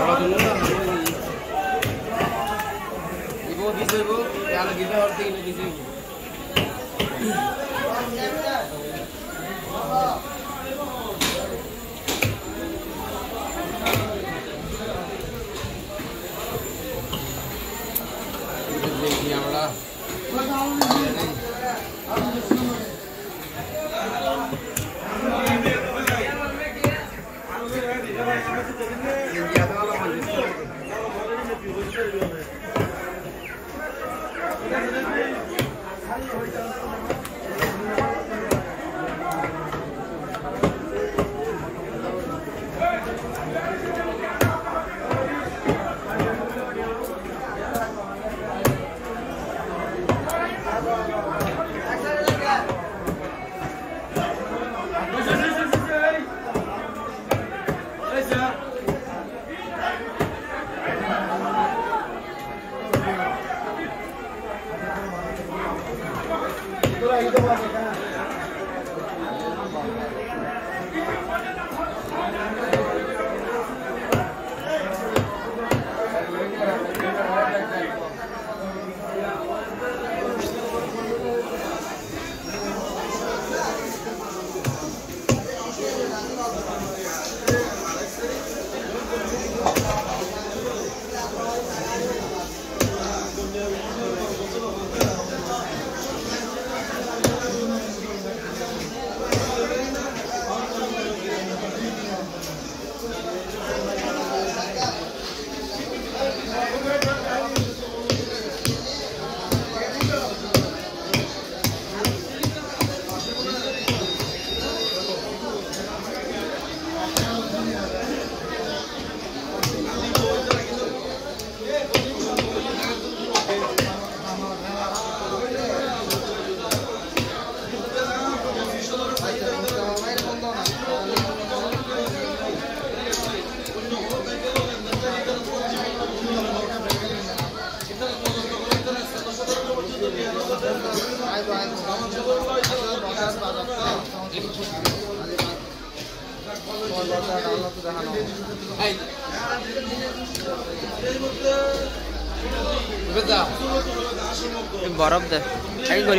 थोड़ा दूर ना इबो दिसेबो यार गिरे और तीन दिसेबो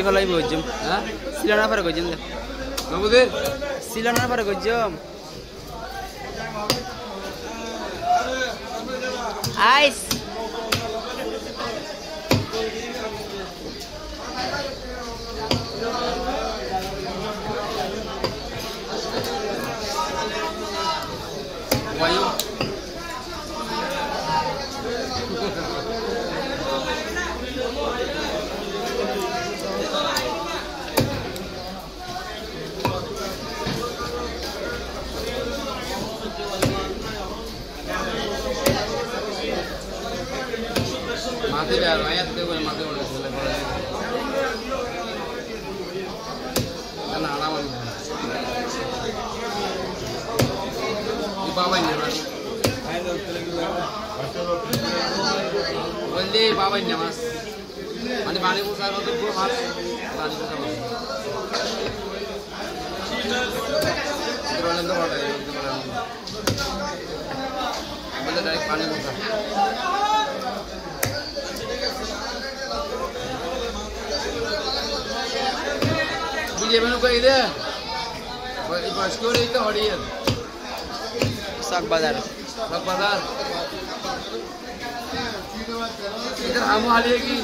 ringo lagi gojum ah silana para gojum deh kamu para gojum Ice. Direct पानी दूँगा જેમેનું કહી દે બસકો રહી તો હળી શાક બજાર શાક બજાર ઇધર હમ હાલી કી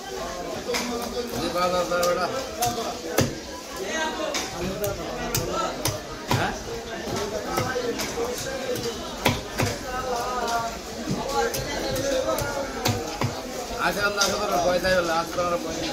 আজকে আমরা আসলে পয়সা হলো আজকে আমরা পয়সা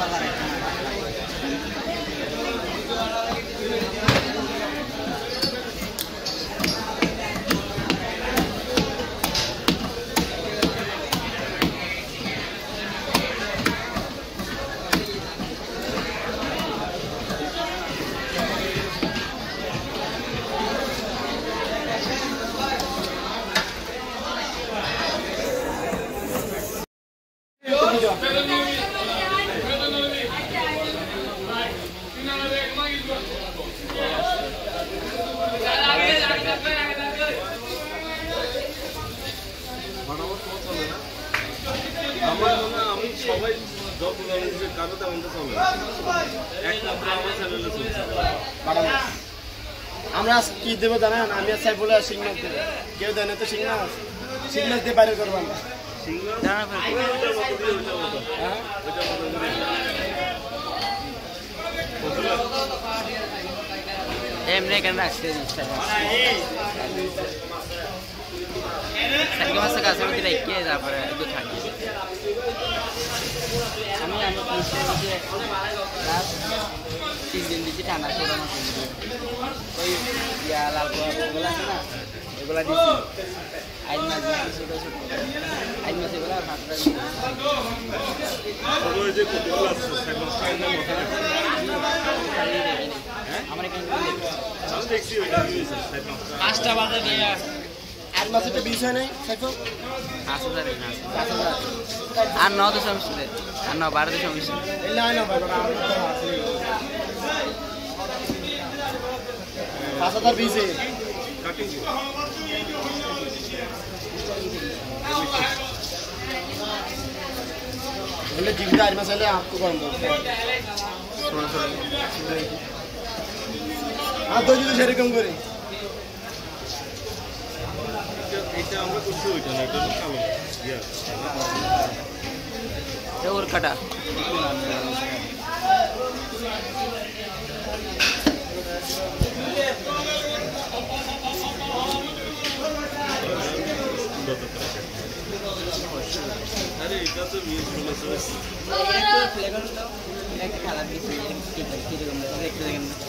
para দেবো জানেন আমি আর সাইফুল আর সিগনাল দেবো। কেউ দেয় না তো সিগনাল সিগনাল দিয়ে বাইরে করব আমরা। এমনি কেন ফের মাসে কাছে মধ্যে রেখে তারপরে একটু থাকি আমি আমি তিন দিন দিচ্ছি ঠান্ডা করে আমার ওই ইয়া লাল এগুলো আছে না এগুলা দিচ্ছি মাছ দিচ্ছি ছোটো ছোটো আইন মাছ এগুলো সাইনের মতো আমার এখানে পাঁচটা বাজে দিয়ে আর মাসে একটা বিষ হয় নাই? সাইফুল? পাঁচ হাজার। আর ন সমস্যা নেই আর ন বারো আমার তো পাঁচ হাজার টিভিতে আর মাস এলে আপকো কম ষোলো ষোলো। আর তো যদি সেরকম করে। আমরা করছি ওইটা না এটা হলো কালো ইয়া এটা ওর কাটা দত আরে এটা তো মিস হলো তো একটা খেলা দিয়েছি কিরকম দেখতে দেখেন না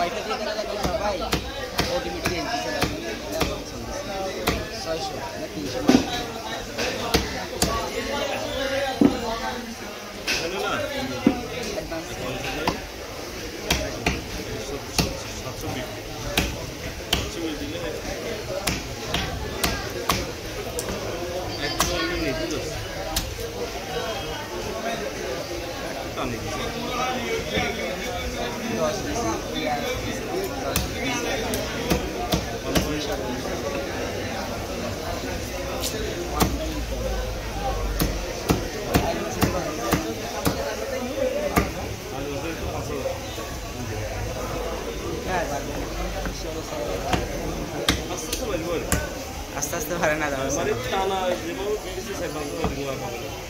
হোয়াইটটা দিয়ে দেখা যাবে না ভাই অটোমেটিক এন্ট্রিসে লাগবে ছয়শো না তিনশো Thank you. আস্তে আস্তে ভাড়া না দাও মানে টানা যেভাবে বিদেশে সেখান থেকে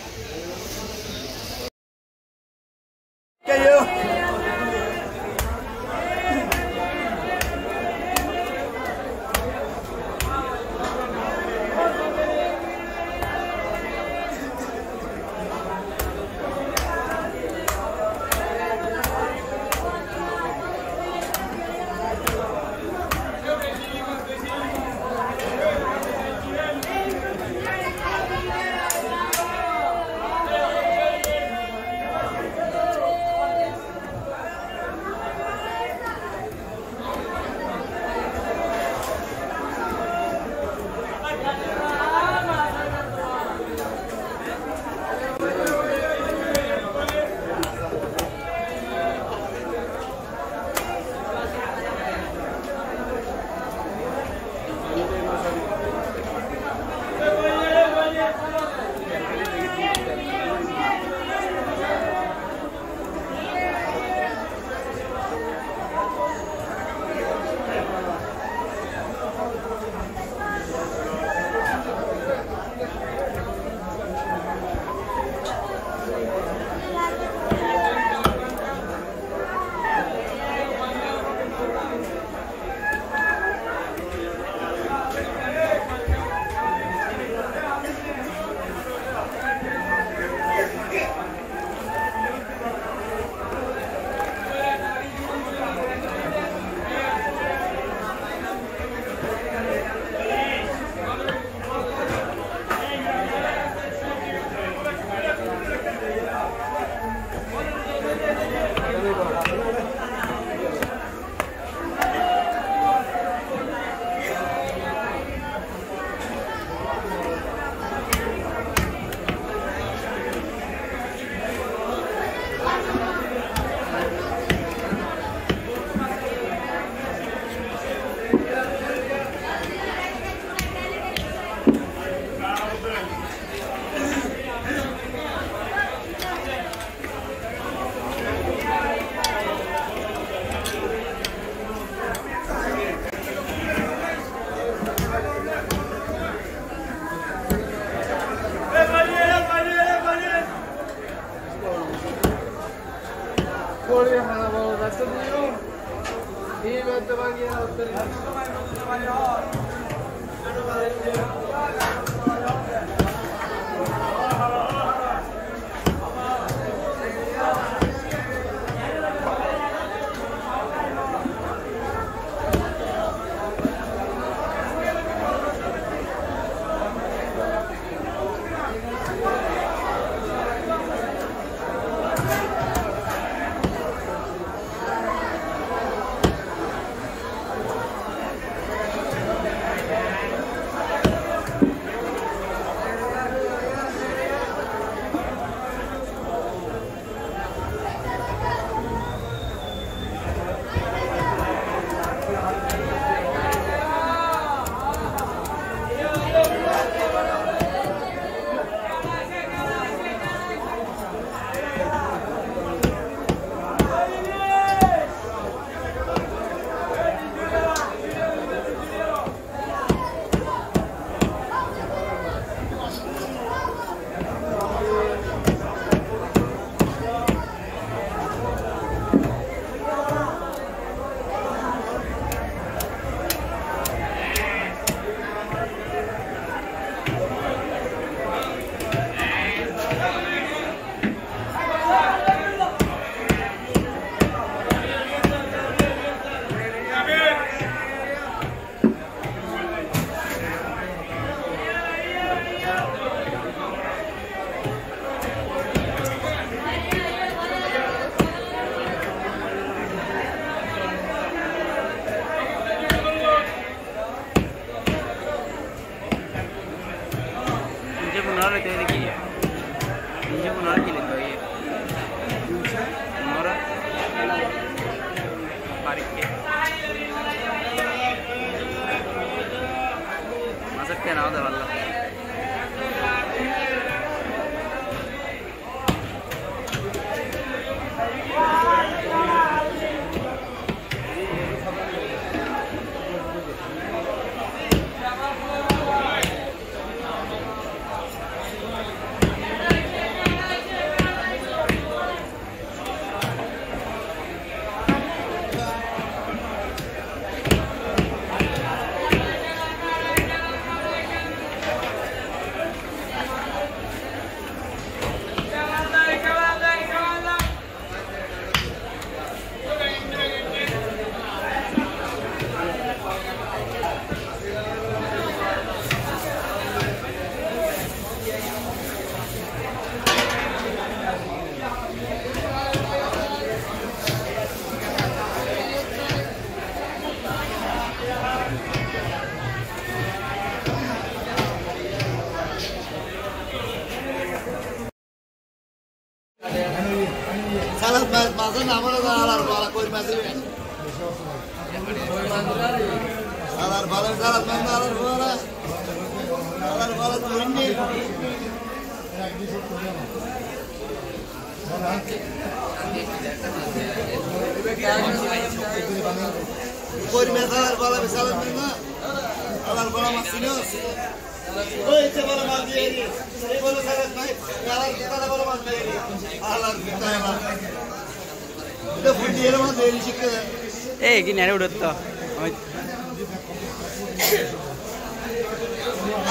ಏ ಈಗ ನೆನೆ ಬಿಡುತ್ತ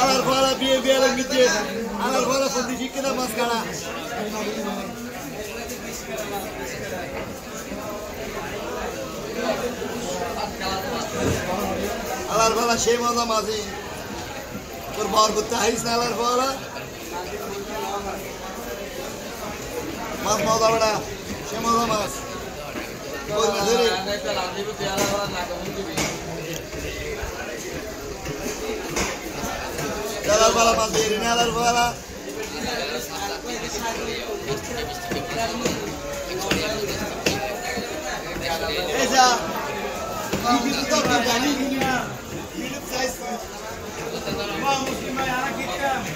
ಅಲರ್ ಬಾಲ ಬಿಎ ಬಿಎಲ ಮಿದ್ದೆ ಅಲರ್ ಬಾಲ ಸಂದಿ ಸಿಕ್ಕಿದ ಮಸ್ಕಳ ಅಲರ್ ಬಾಲ ಶೇಮಾದ ಮಾಸಿ ಕುರ್ಬಾರ್ ಗುತ್ತ ಹೈಸ್ ಅಲರ್ ಬಾಲ ಮಾಸ್ ಮಾದ ಬಡ ಶೇಮಾದ ಮಾಸ್ Neler bala mazeri neler bala. Eza. Yüzü top yani yüzü. Yüzü sayısı. Ma Müslüman yana gittim.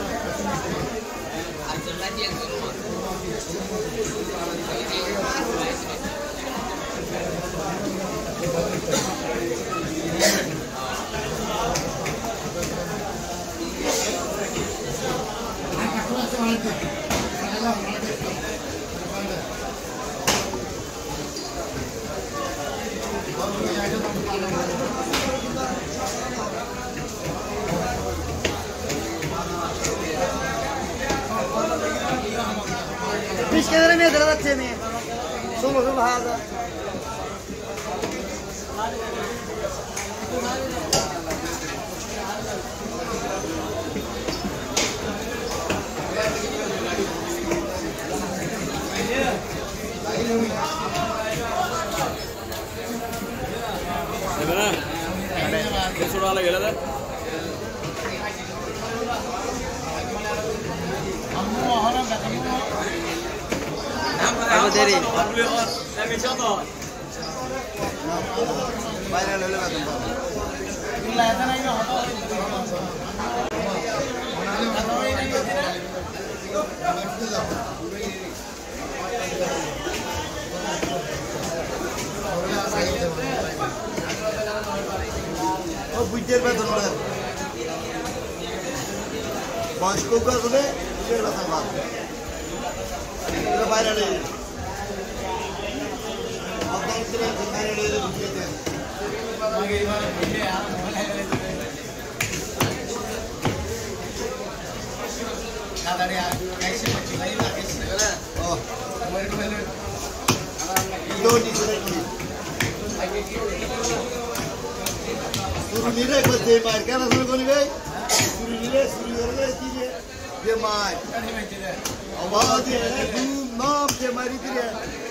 দেরি বাইরে লইলে বেতন বয়স্ক পাবো এটা বাইরে লইলে सुरुनिरे को दे मार। क्या रसूल को निकाय सुरुनिरे सुरुनिरे चीज़े दे मार आवाज़ ये है तू नाम दे मारी तेरे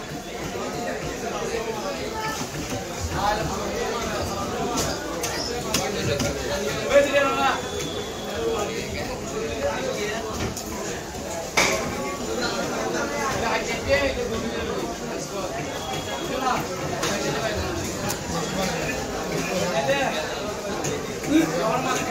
얼마나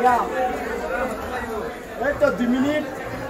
Iya. Let the diminute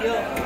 Ayo.